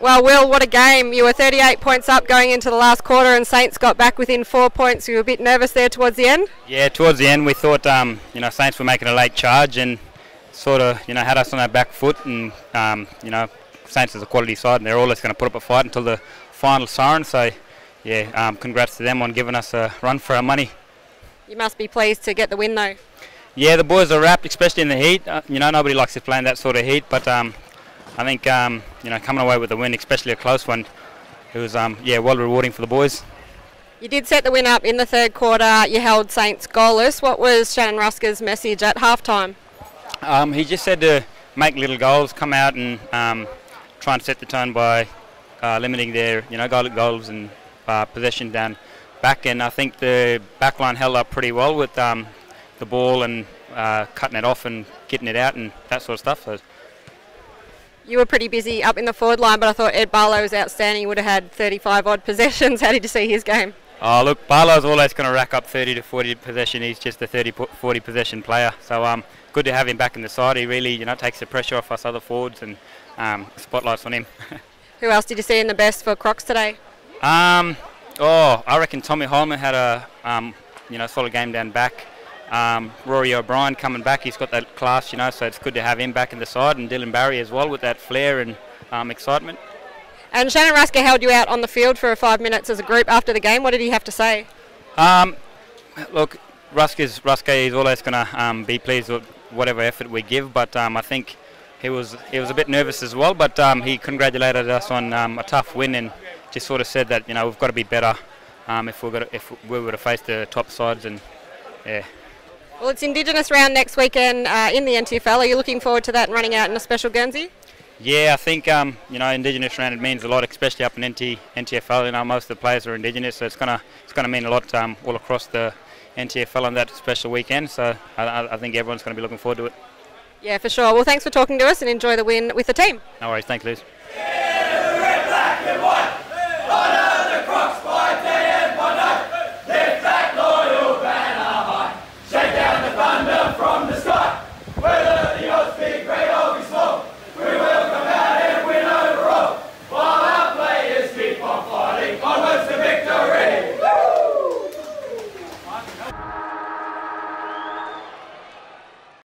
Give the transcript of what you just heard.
Well, Will, what a game. You were 38 points up going into the last quarter, and Saints got back within four points. You were a bit nervous there towards the end? Yeah, towards the end, we thought, um, you know, Saints were making a late charge and sort of, you know, had us on our back foot. And, um, you know, Saints is a quality side, and they're always going to put up a fight until the final siren. So, yeah, um, congrats to them on giving us a run for our money. You must be pleased to get the win, though. Yeah, the boys are rapt, especially in the heat. Uh, you know, nobody likes to play in that sort of heat, but um, I think um, you know coming away with the win, especially a close one, it was um, yeah well rewarding for the boys. You did set the win up in the third quarter. You held Saints goalless. What was Shannon Rusker's message at halftime? Um, he just said to make little goals, come out and um, try and set the tone by uh, limiting their you know goal goals and uh, possession down back. And I think the back line held up pretty well with um, the ball and uh, cutting it off and getting it out and that sort of stuff. So you were pretty busy up in the forward line, but I thought Ed Barlow was outstanding. He would have had 35 odd possessions. How did you see his game? Oh, look, Barlow's always going to rack up 30 to 40 possession. He's just a 30 40 possession player. So um, good to have him back in the side. He really, you know, takes the pressure off us other forwards and um, spotlights on him. Who else did you see in the best for Crocs today? Um, oh, I reckon Tommy Holman had a, um, you know, solid game down back. Um, Rory O'Brien coming back, he's got that class, you know, so it's good to have him back in the side, and Dylan Barry as well with that flair and um, excitement. And Shannon Rusker held you out on the field for five minutes as a group after the game. What did he have to say? Um, look, Rusker's Rusker is always going to um, be pleased with whatever effort we give, but um, I think he was he was a bit nervous as well. But um, he congratulated us on um, a tough win and just sort of said that you know we've got to be better um, if we're going if we were to face the top sides and yeah. Well, it's Indigenous round next weekend uh, in the NTFL. Are you looking forward to that and running out in a special Guernsey? Yeah, I think um, you know Indigenous round it means a lot, especially up in NT, NTFL. You know, most of the players are Indigenous, so it's gonna it's gonna mean a lot um, all across the NTFL on that special weekend. So I, I think everyone's gonna be looking forward to it. Yeah, for sure. Well, thanks for talking to us and enjoy the win with the team. No worries. Thanks, Liz. Yeah, red, black,